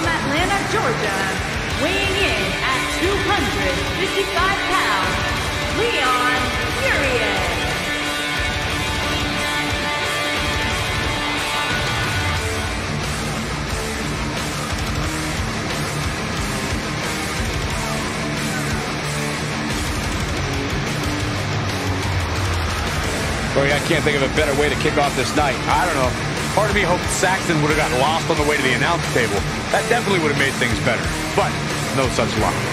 from Atlanta, Georgia, weighing in at 255 pounds, Leon Furious. Boy, I can't think of a better way to kick off this night. I don't know. Part of me hoped Saxton would have gotten lost on the way to the announce table. That definitely would have made things better. But no such luck.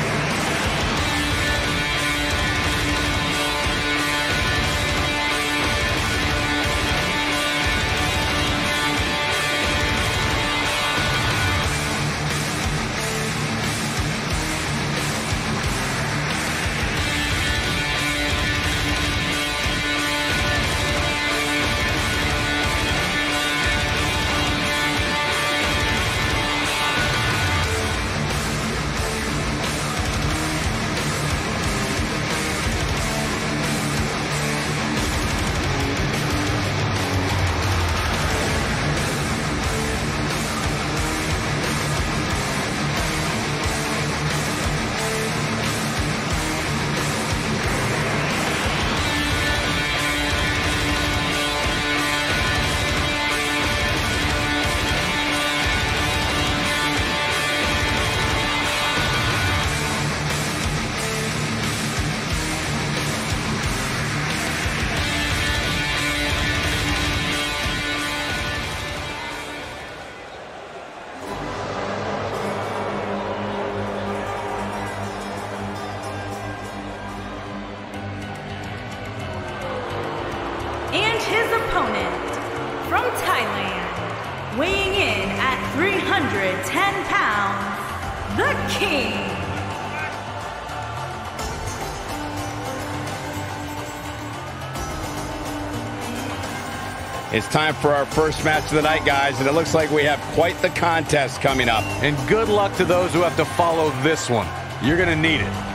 It's time for our first match of the night, guys, and it looks like we have quite the contest coming up. And good luck to those who have to follow this one. You're going to need it.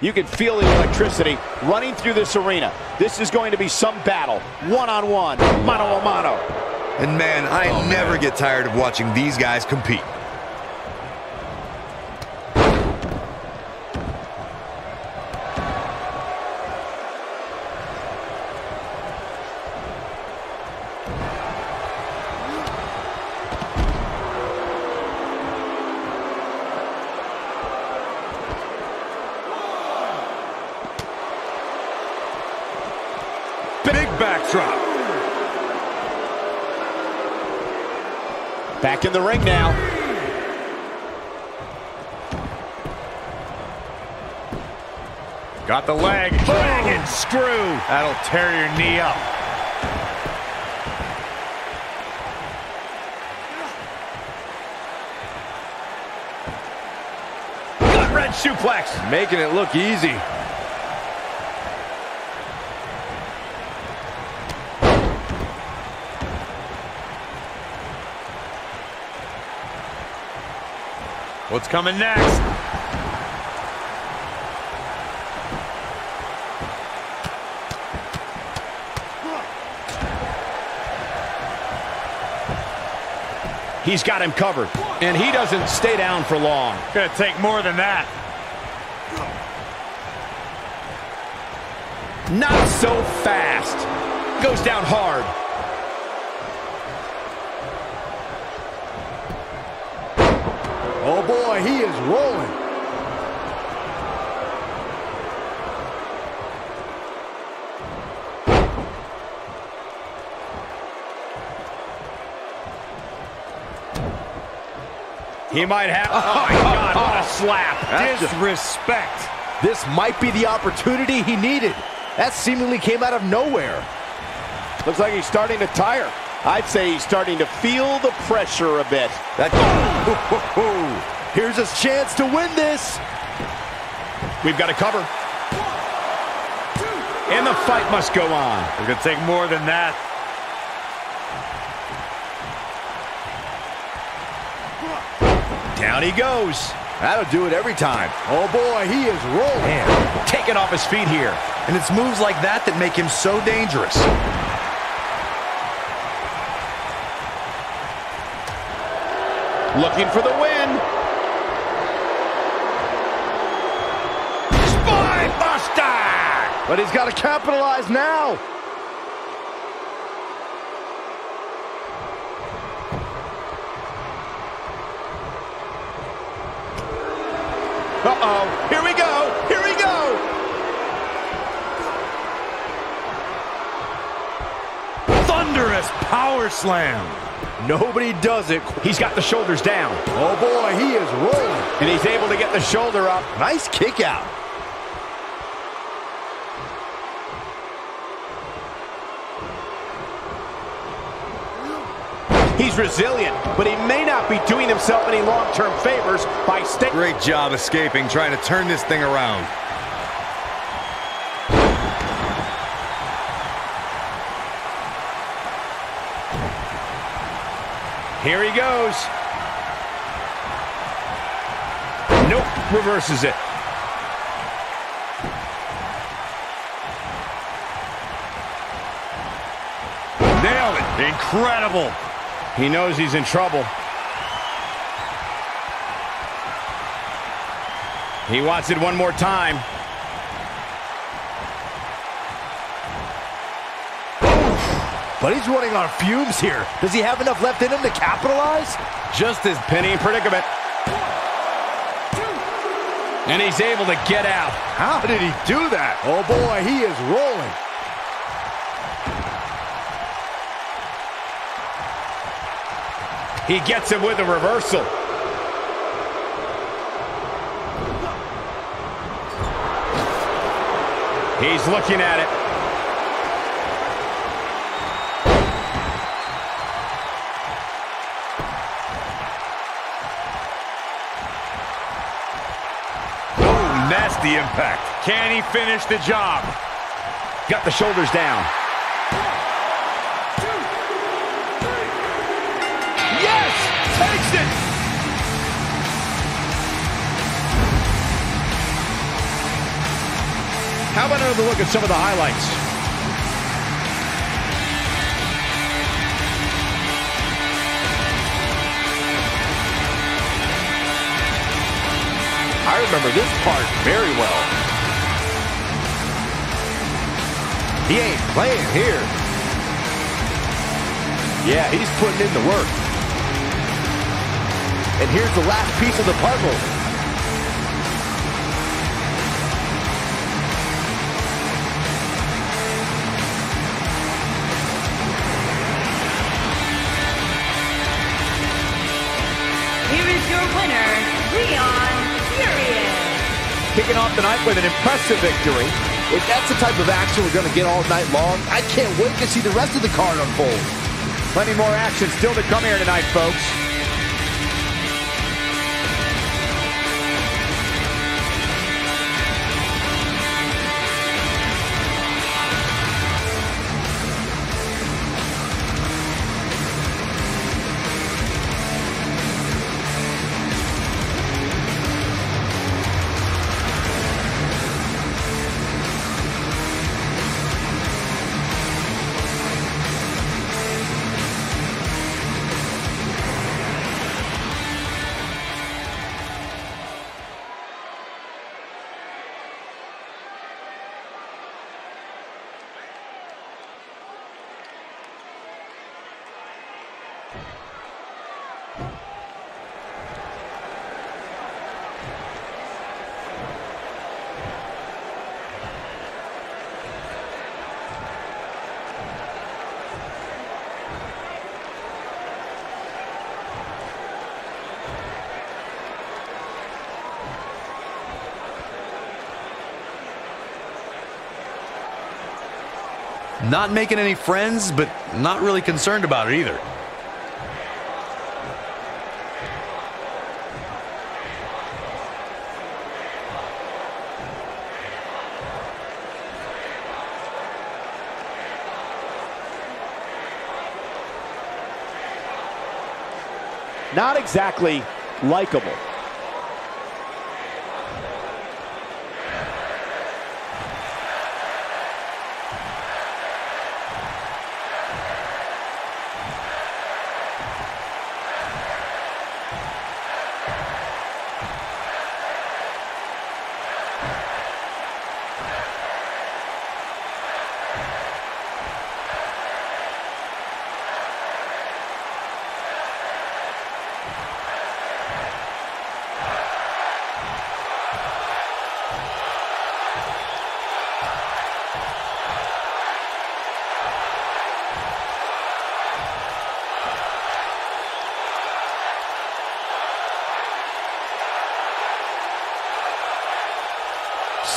You can feel the electricity running through this arena. This is going to be some battle, one-on-one, mano-a-mano. And man, I oh, never get tired of watching these guys compete. Backdrop. Back in the ring now. Got the leg. Dragon screw. That'll tear your knee up. Gutwrench suplex. Making it look easy. What's coming next? He's got him covered, and he doesn't stay down for long. Gonna take more than that. Not so fast. Goes down hard. Boy, he is rolling. He might have. Oh, my God, what a slap. That's Disrespect. This might be the opportunity he needed. That seemingly came out of nowhere. Looks like he's starting to tire. I'd say he's starting to feel the pressure a bit. That. Here's his chance to win this. We've got to cover. And the fight must go on. It's gonna take more than that. Down he goes. That'll do it every time. Oh boy, he is rolling. Man, taken off his feet here. And it's moves like that that make him so dangerous. Looking for the win. But he's got to capitalize now. Uh-oh. Here we go. Here we go. Thunderous power slam. Nobody does it. He's got the shoulders down. Oh boy, he is rolling. And he's able to get the shoulder up. Nice kick out. Resilient, but he may not be doing himself any long-term favors by staying. Great job escaping, trying to turn this thing around. Here he goes. Nope, reverses it. Nailed it. Incredible. He knows he's in trouble. He wants it one more time. But he's running on fumes here. Does he have enough left in him to capitalize? Just his penny predicament. And he's able to get out. How did he do that? Oh boy, he is rolling. He gets him with a reversal. He's looking at it. Oh, nasty impact. Can he finish the job? Got the shoulders down. How about another look at some of the highlights? I remember this part very well. He ain't playing here. Yeah, he's putting in the work. And here's the last piece of the puzzle. Kicking off the night with an impressive victory. If that's the type of action we're going to get all night long, I can't wait to see the rest of the card unfold. Plenty more action still to come here tonight, folks. Not making any friends, but not really concerned about it either. Not exactly likable.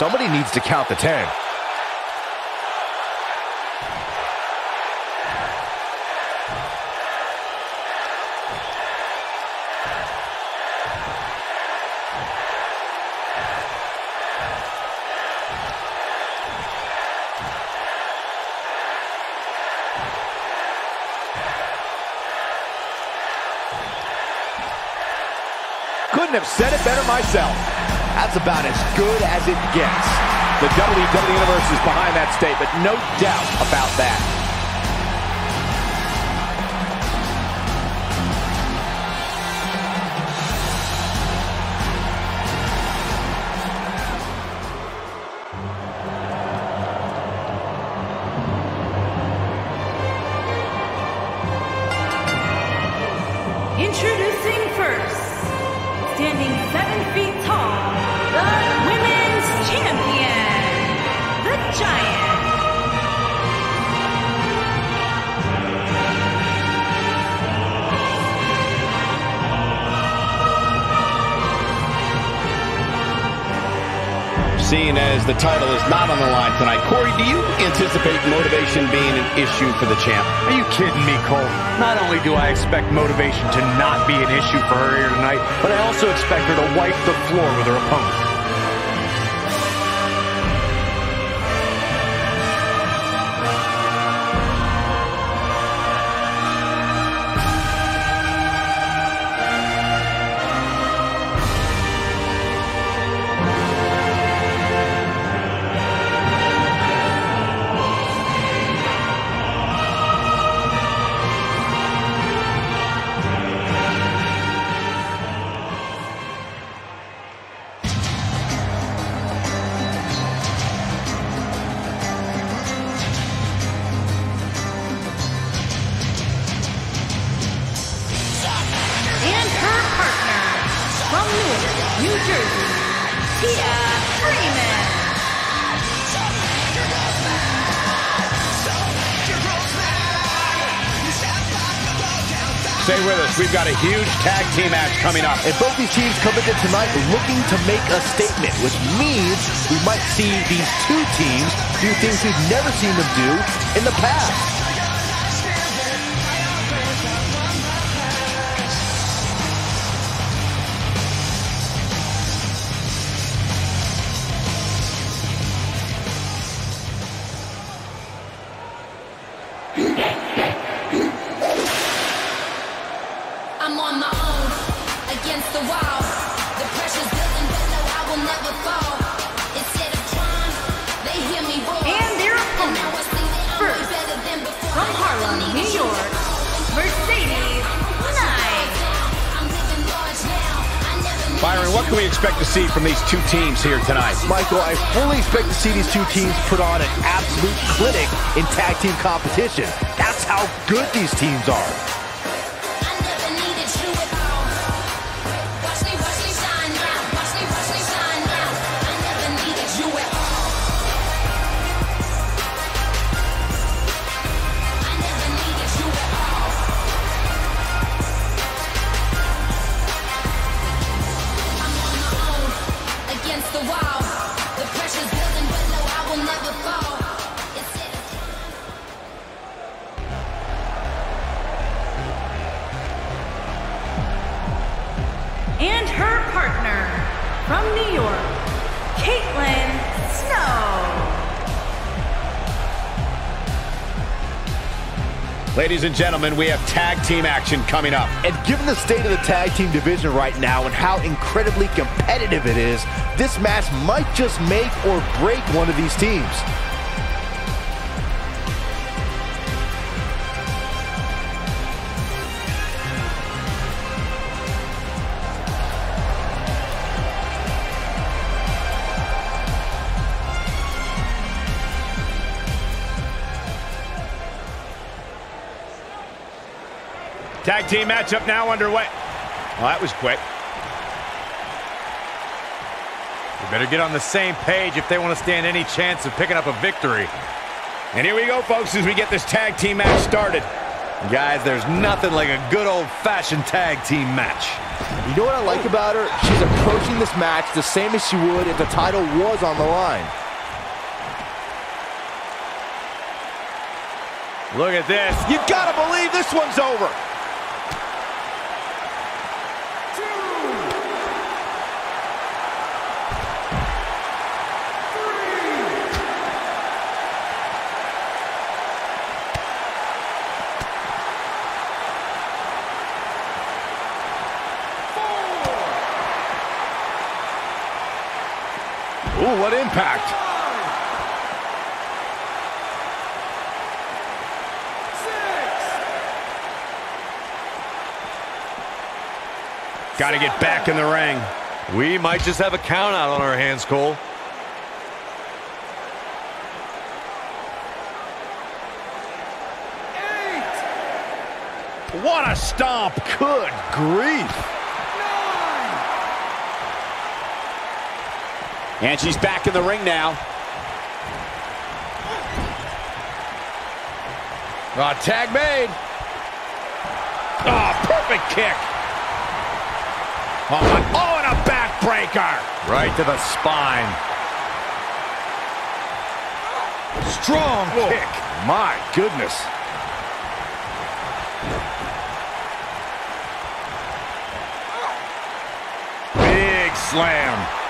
Somebody needs to count the 10. Couldn't have said it better myself. That's about as good as it gets. The WWE Universe is behind that statement, no doubt about that. As the title is not on the line tonight, Corey, do you anticipate motivation being an issue for the champ? Are you kidding me, Cole? Not only do I expect motivation to not be an issue for her here tonight, but I also expect her to wipe the floor with her opponent. Huge tag team match coming up. And both these teams come into tonight looking to make a statement, which means we might see these two teams do things we've never seen them do in the past. See from these two teams here tonight? Michael, I fully expect to see these two teams put on an absolute clinic in tag team competition. That's how good these teams are. Ladies and gentlemen, we have tag team action coming up. And given the state of the tag team division right now and how incredibly competitive it is, this match might just make or break one of these teams. Team matchup now underway. Well, that was quick. They better get on the same page if they want to stand any chance of picking up a victory. And here we go, folks, as we get this tag team match started. Guys, there's nothing like a good old-fashioned tag team match. You know what I like about her? She's approaching this match the same as she would if the title was on the line. Look at this. You've got to believe this one's over. Ooh, what impact. Got to get back in the ring. We might just have a count out on our hands, Cole. What a stomp. Good grief. And she's back in the ring now. Oh, tag made. Oh, perfect kick. Oh, my, oh, and a backbreaker. Right to the spine. Strong kick. My goodness. Big slam.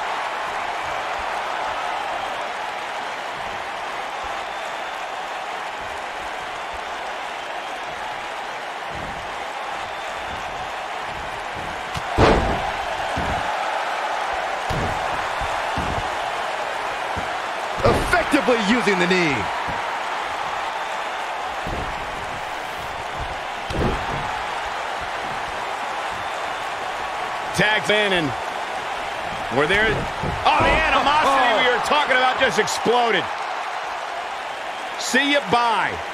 Effectively using the knee. Tags in and we're there. Oh, the animosity oh. we were talking about just exploded. See you bye.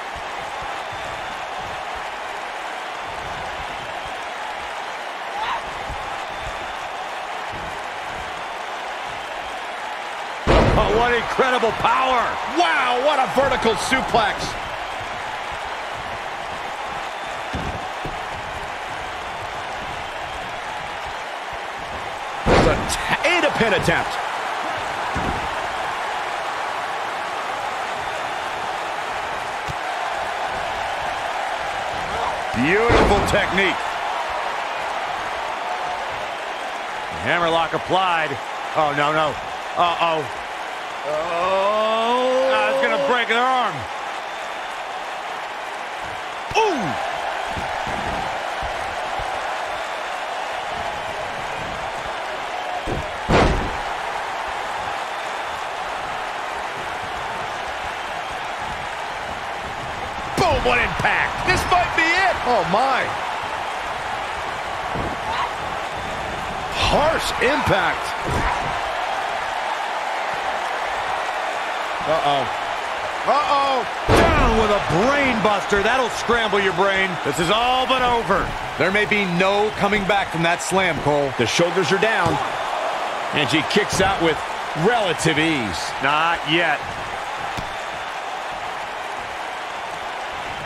Oh, what incredible power. Wow, what a vertical suplex. And a pin attempt. Beautiful technique. Hammerlock applied. Oh, no, no. Uh-oh. Oh. Ah, it's going to break their arm. Ooh. Boom, what impact. This might be it. Oh, my. Harsh impact. Uh-oh. Uh-oh. Down with a brain buster. That'll scramble your brain. This is all but over. There may be no coming back from that slam, Cole. The shoulders are down. And she kicks out with relative ease. Not yet.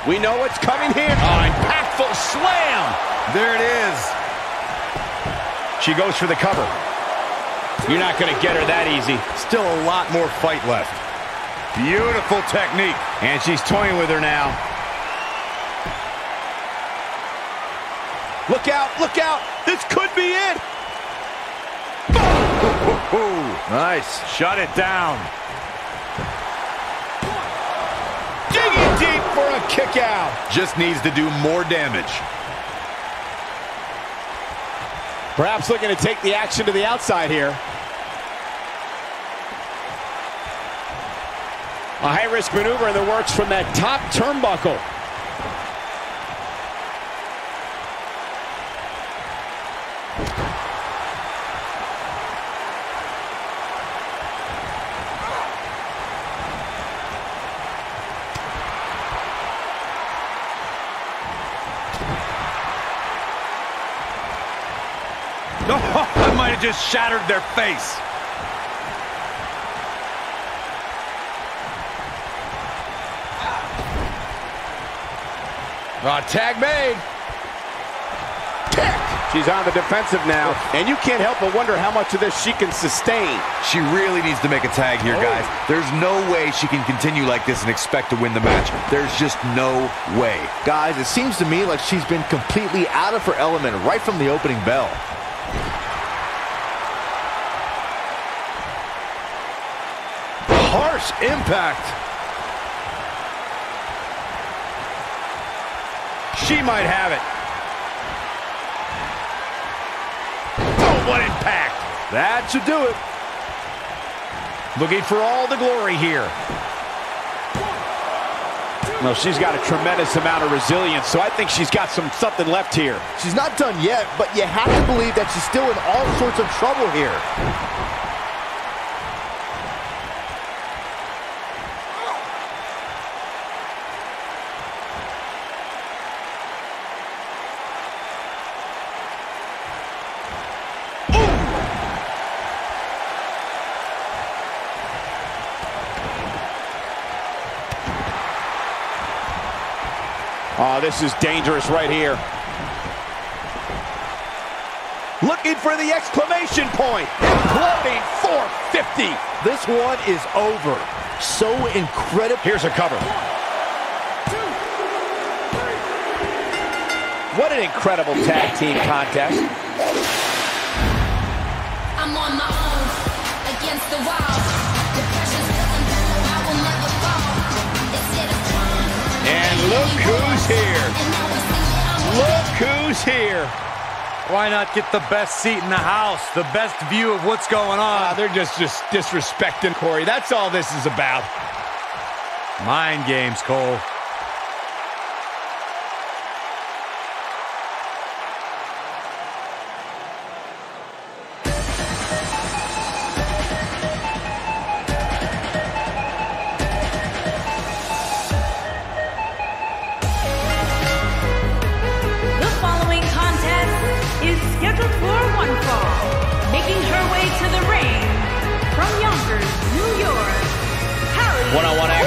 We know what's coming here. Oh, impactful slam. There it is. She goes for the cover. You're not going to get her that easy. Still a lot more fight left. Beautiful technique. And she's toying with her now. Look out, look out. This could be it. Nice. shut it down. Digging deep for a kick out. Just needs to do more damage. Perhaps looking to take the action to the outside here. A high-risk maneuver in the works from that top turnbuckle. Oh, I might have just shattered their face. Uh, tag made. She's on the defensive now, and you can't help but wonder how much of this she can sustain. She really needs to make a tag here, guys. There's no way she can continue like this and expect to win the match. There's just no way. Guys, it seems to me like she's been completely out of her element right from the opening bell. Harsh impact. She might have it. Oh, what impact. That should do it. Looking for all the glory here. No, she's got a tremendous amount of resilience, so I think she's got some something left here. She's not done yet, but you have to believe that she's still in all sorts of trouble here. This is dangerous right here. Looking for the exclamation point. Imploding 450. This one is over. So incredible. Here's a cover. What an incredible tag team contest. Look who's here. Why not get the best seat in the house, the best view of what's going Ah, on? they're just, just disrespecting Corey. That's all this is about. Mind games, Cole.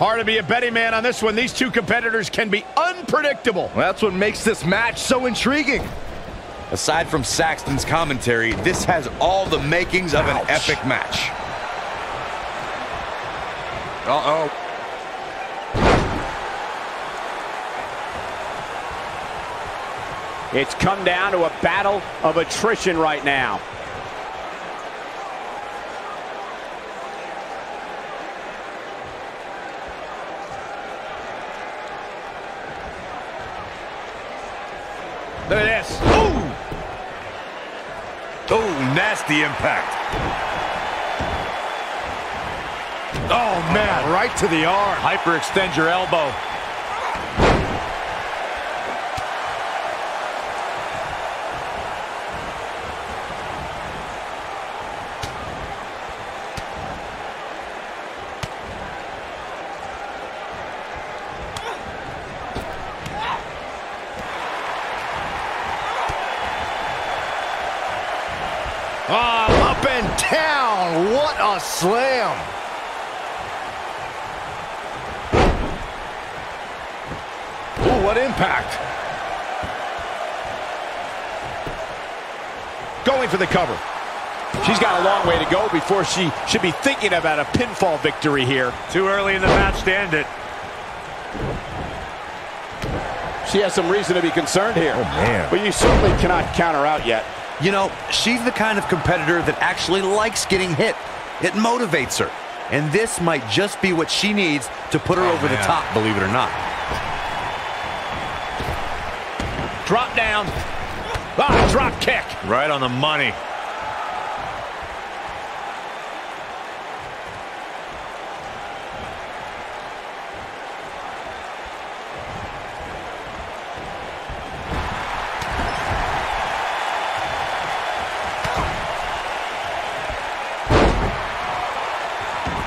Hard to be a betting man on this one. These two competitors can be unpredictable. Well, that's what makes this match so intriguing. Aside from Saxton's commentary, this has all the makings of an Ouch. epic match. Uh-oh. It's come down to a battle of attrition right now. Look at this. Ooh! Oh, nasty impact. Oh, man, right to the arm. Hyperextend your elbow. Oh, up and down. What a slam. Ooh, what impact. Going for the cover. She's got a long way to go before she should be thinking about a pinfall victory here. Too early in the match to end it. She has some reason to be concerned here. Oh, man. But you certainly cannot counter out yet. You know, she's the kind of competitor that actually likes getting hit. It motivates her. And this might just be what she needs to put her oh, over the top, believe it or not. Drop down. Ah, drop kick. Right on the money.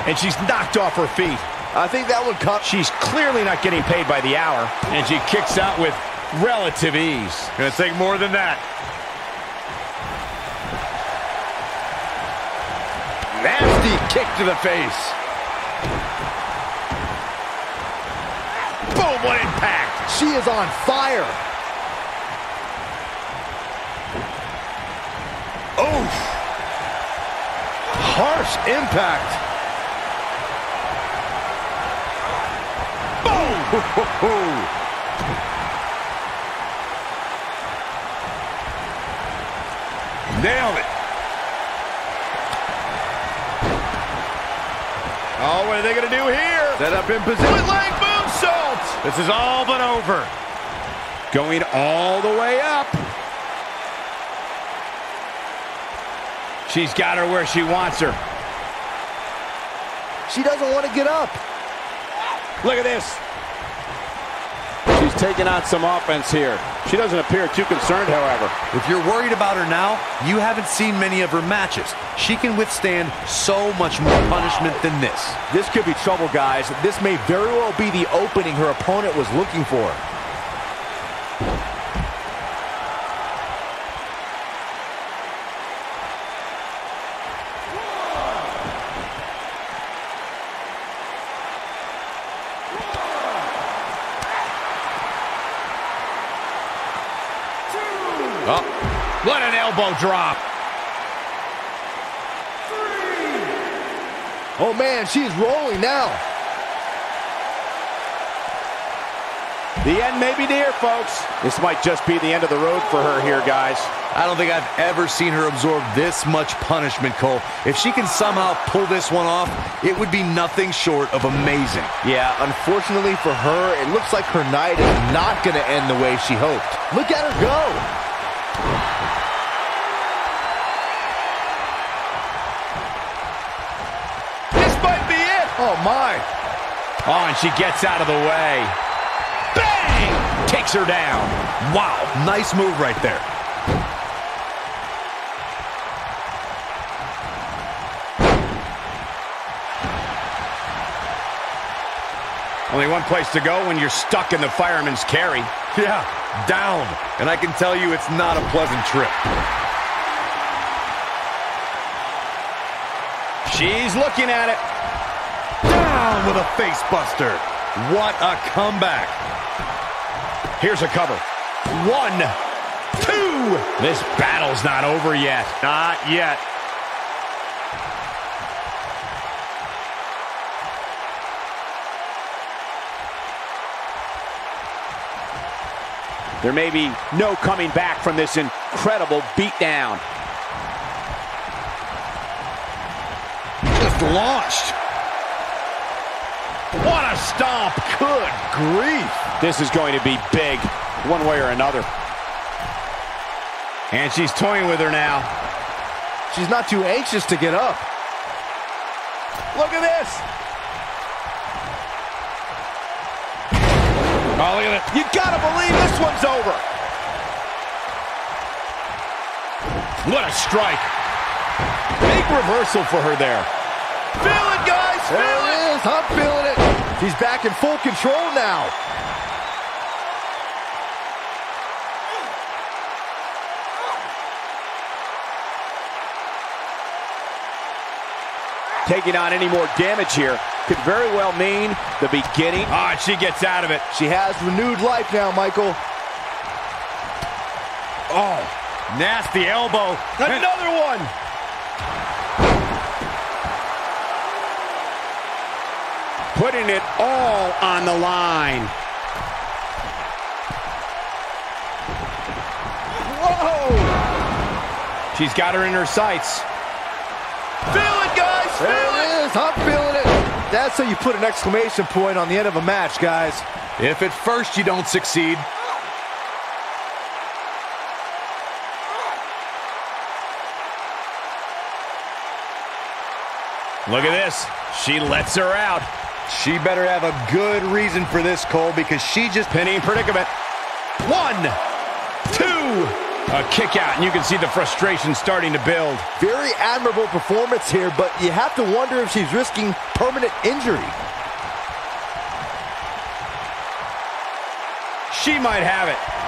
And she's knocked off her feet. I think that would cut. She's clearly not getting paid by the hour. And she kicks out with relative ease. Gonna take more than that. Nasty kick to the face. Boom, what impact. She is on fire. Oof. Harsh impact. Nailed it. Oh, what are they going to do here? Set up in position. Split leg moonsault. This is all but over. Going all the way up. She's got her where she wants her. She doesn't want to get up. Look at this. Taking on some offense here. She doesn't appear too concerned, however. If you're worried about her now, you haven't seen many of her matches. She can withstand so much more punishment than this. This could be trouble, guys. This may very well be the opening her opponent was looking for. Oh, what an elbow drop. Oh, man, she's rolling now. The end may be near, folks. This might just be the end of the road for her here, guys. I don't think I've ever seen her absorb this much punishment, Cole. If she can somehow pull this one off, it would be nothing short of amazing. Yeah, unfortunately for her, it looks like her night is not going to end the way she hoped. Look at her go. Oh, and she gets out of the way. Bang! Takes her down. Wow, nice move right there. Only one place to go when you're stuck in the fireman's carry. Yeah, down. And I can tell you it's not a pleasant trip. She's looking at it. Down with a face buster. What a comeback. Here's a cover. One, two. This battle's not over yet. Not yet. There may be no coming back from this incredible beatdown. Just launched. What a stomp. Good grief. This is going to be big, one way or another. And she's toying with her now. She's not too anxious to get up. Look at this. Oh, look at it. You gotta believe this one's over. What a strike. Big reversal for her there. Feel it, guys. Feel There it. it is. I'm feeling it. She's back in full control now. Taking on any more damage here could very well mean the beginning. Ah, and she gets out of it. She has renewed life now, Michael. Oh, nasty elbow. Another one. Putting it all on the line. Whoa. She's got her in her sights. Feel it, guys. Feel There it. it is. I'm feeling it. That's how you put an exclamation point on the end of a match, guys. If at first you don't succeed, Look at this. She lets her out. She better have a good reason for this, Cole, because she just Pinning predicament. One, two. A kick out, and you can see the frustration starting to build. Very admirable performance here, but you have to wonder if she's risking permanent injury. She might have it.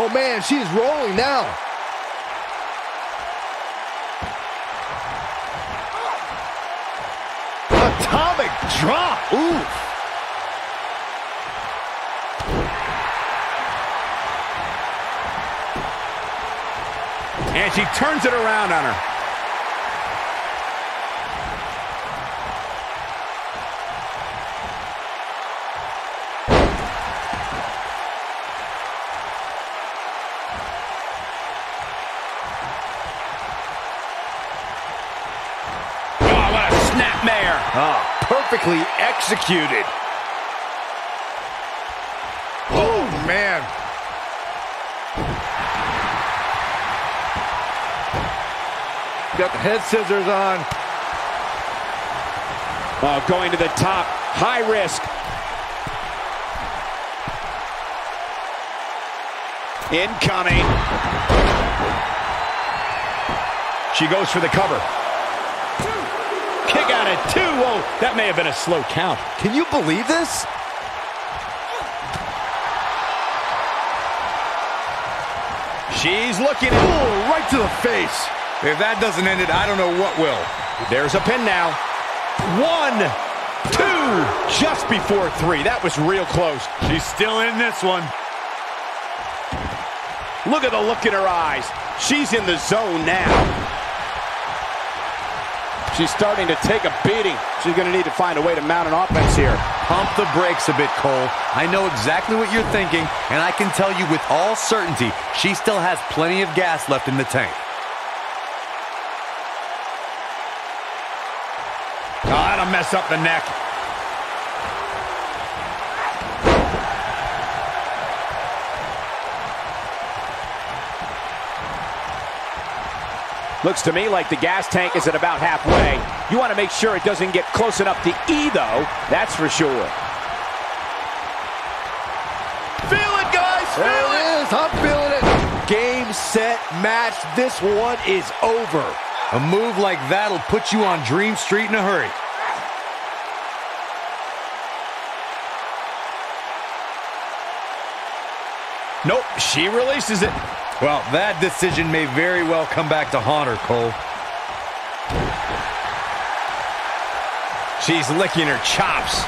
Oh man, she's rolling now. Atomic drop. Ooh. And she turns it around on her. What a snapmare. Ah, perfectly executed. Oh man. Got the head scissors on. Oh, going to the top. High risk. Incoming. She goes for the cover. Kick out at two. Whoa, that may have been a slow count. Can you believe this? She's looking at... Oh, right to the face. If that doesn't end it, I don't know what will. There's a pin now. One, two, just before three. That was real close. She's still in this one. Look at the look in her eyes. She's in the zone now. She's starting to take a beating. She's going to need to find a way to mount an offense here. Pump the brakes a bit, Cole. I know exactly what you're thinking, and I can tell you with all certainty, she still has plenty of gas left in the tank. Ah, oh, that'll mess up the neck. Looks to me like the gas tank is at about halfway. You want to make sure it doesn't get close enough to E, though. That's for sure. Feel it, guys. There Feel it. it is. I'm feeling it. Game, set, match. This one is over. A move like that'll put you on Dream Street in a hurry. Nope, she releases it. Well, that decision may very well come back to haunt her, Cole. She's licking her chops.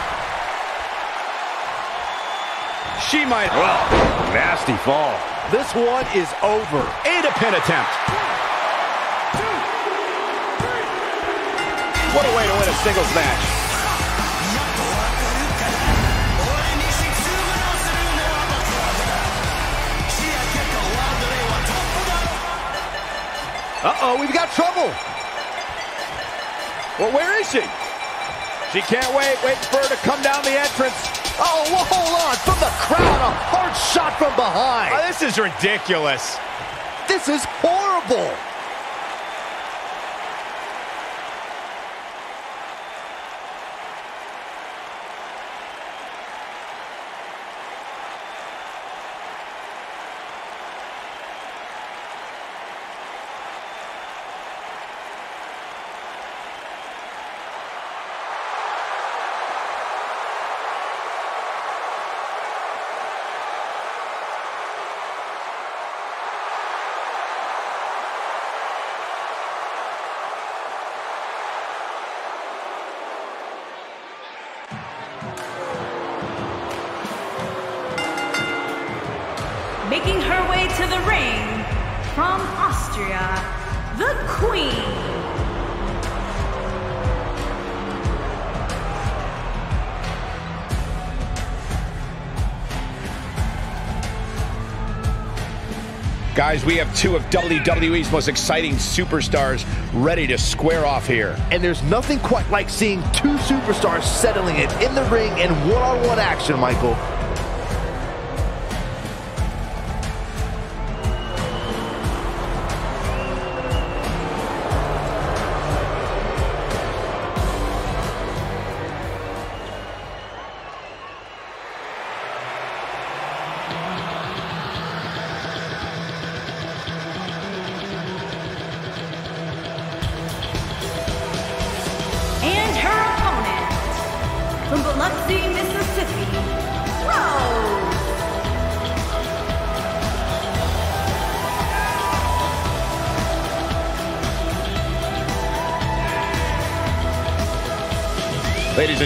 She might... Well, nasty fall. This one is over. And a pin attempt. What a way to win a singles match. Uh-oh, we've got trouble. Well, where is she? She can't wait. Wait for her to come down the entrance. Oh, well, hold on. From the crowd, a hard shot from behind. Oh, this is ridiculous. This is horrible. Making her way to the ring from Austria, the Queen. Guys, we have two of WWE's most exciting superstars ready to square off here. And there's nothing quite like seeing two superstars settling it in the ring in one-on-one action, Michael.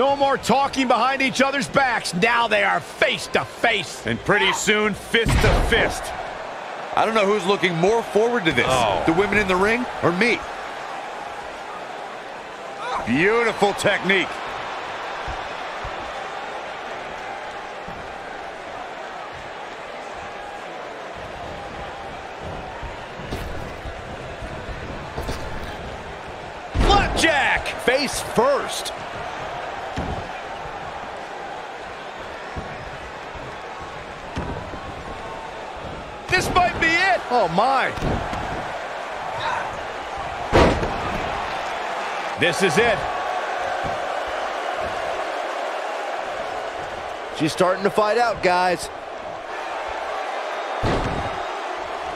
No more talking behind each other's backs. Now they are face to face. And pretty soon, fist to fist. I don't know who's looking more forward to this. Oh. The women in the ring or me? Beautiful technique. Flapjack! Face first. This might be it. Oh, my. This is it. She's starting to fight out, guys.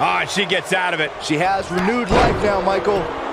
Ah, and she gets out of it. She has renewed life now, Michael.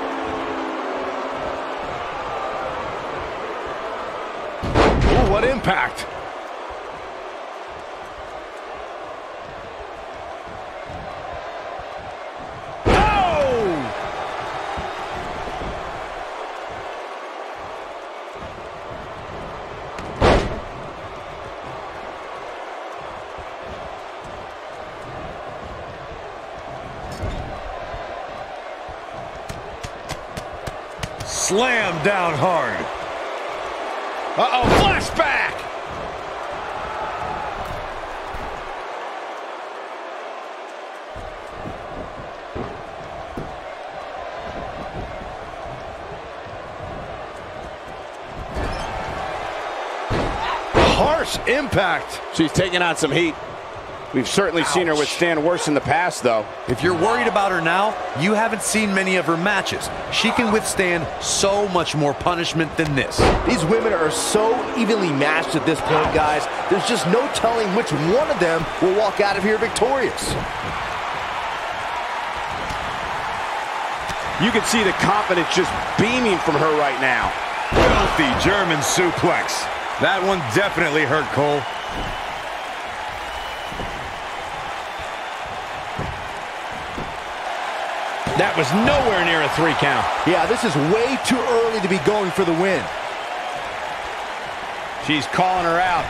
Slam down hard. Uh-oh, flashback! Harsh impact. She's taking on some heat. We've certainly seen her withstand worse in the past, though. If you're worried about her now, you haven't seen many of her matches. She can withstand so much more punishment than this. These women are so evenly matched at this point, guys. There's just no telling which one of them will walk out of here victorious. You can see the confidence just beaming from her right now. Filthy German suplex. That one definitely hurt Cole. That was nowhere near a three count. Yeah, this is way too early to be going for the win. She's calling her out.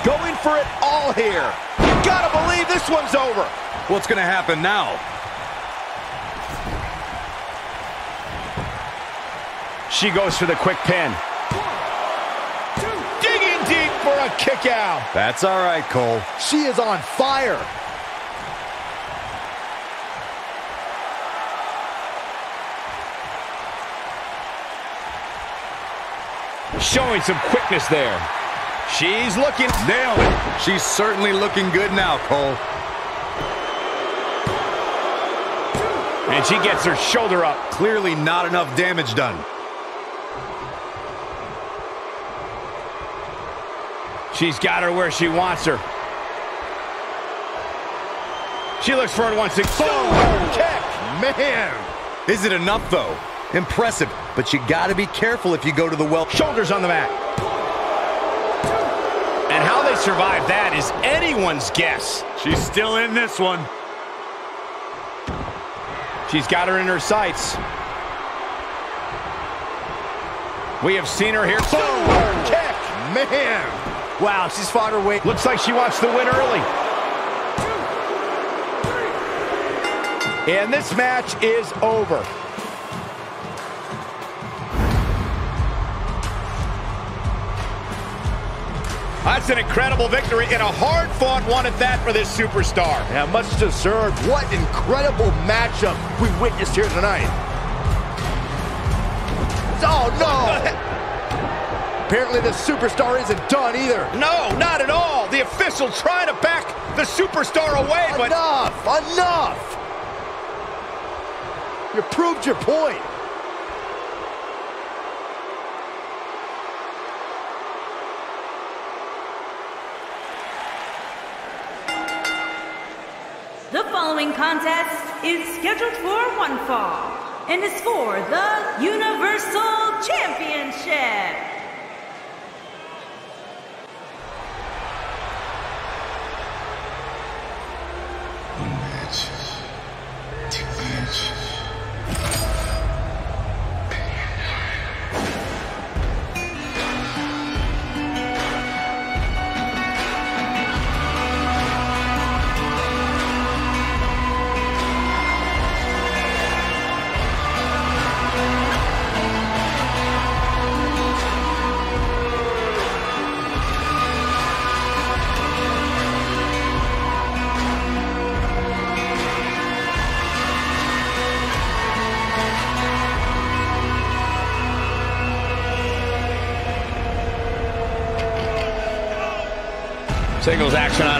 Going for it all here. You gotta believe this one's over. What's going to happen now? She goes for the quick pin. A kick out. That's all right, Cole. She is on fire. Showing some quickness there. She's looking. Nailed it. She's certainly looking good now, Cole. And she gets her shoulder up. Clearly not enough damage done. She's got her where she wants her. She looks for it once again. Boom! Kick. Man. Is it enough, though? Impressive, but you gotta be careful if you go to the well. Shoulders on the mat. And how they survive that is anyone's guess. She's still in this one. She's got her in her sights. We have seen her here. Boom! Kick. Man. Wow, she's fought her way. Looks like she wants to win early. And this match is over. That's an incredible victory and a hard-fought one at that for this superstar. Yeah, much deserved. What incredible matchup we witnessed here tonight. Oh, no! Apparently the superstar isn't done either. No, not at all. The official trying to back the superstar away, but Enough! Enough! You proved your point. The following contest is scheduled for one fall and is for the Universal Championship.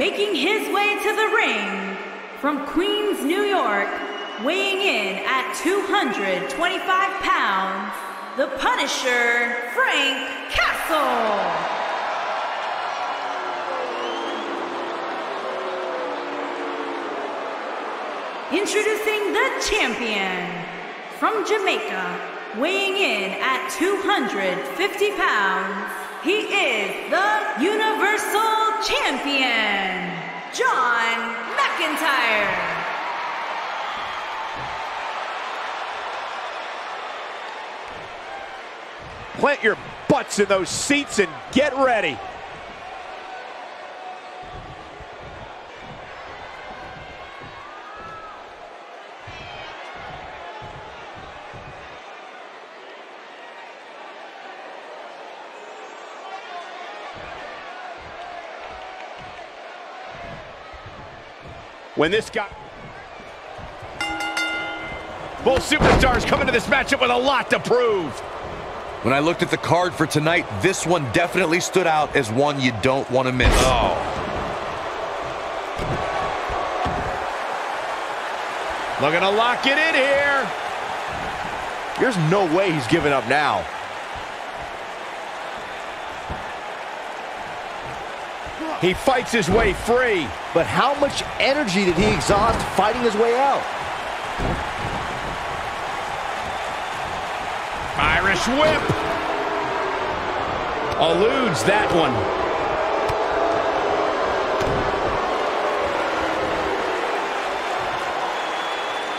Making his way to the ring from Queens, New York, weighing in at 225 pounds, the Punisher, Frank Castle. Introducing the champion from Jamaica, weighing in at 250 pounds, he is the Universal Champion, John McIntyre. Plant your butts in those seats and get ready. When this guy... Both superstars come into this matchup with a lot to prove. When I looked at the card for tonight, this one definitely stood out as one you don't want to miss. Oh. Looking to lock it in here. There's no way he's giving up now. He fights his way free. But how much energy did he exhaust fighting his way out? Irish whip. Eludes that one.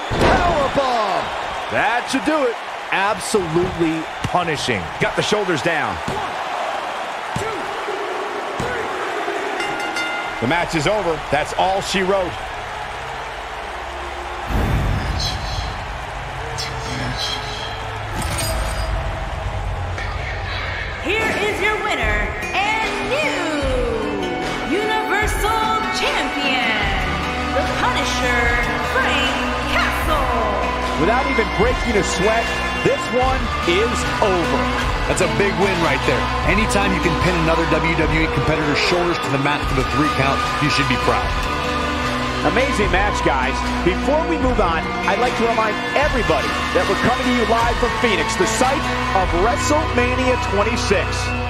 Powerbomb! That should do it. Absolutely punishing. Got the shoulders down. The match is over. That's all she wrote. Here is your winner and new Universal Champion, the Punisher, Frank Castle. Without even breaking a sweat, this one is over. That's a big win right there. Anytime you can pin another WWE competitor's shoulders to the mat for the three count, you should be proud. Amazing match, guys. Before we move on, I'd like to remind everybody that we're coming to you live from Phoenix, the site of WrestleMania 26.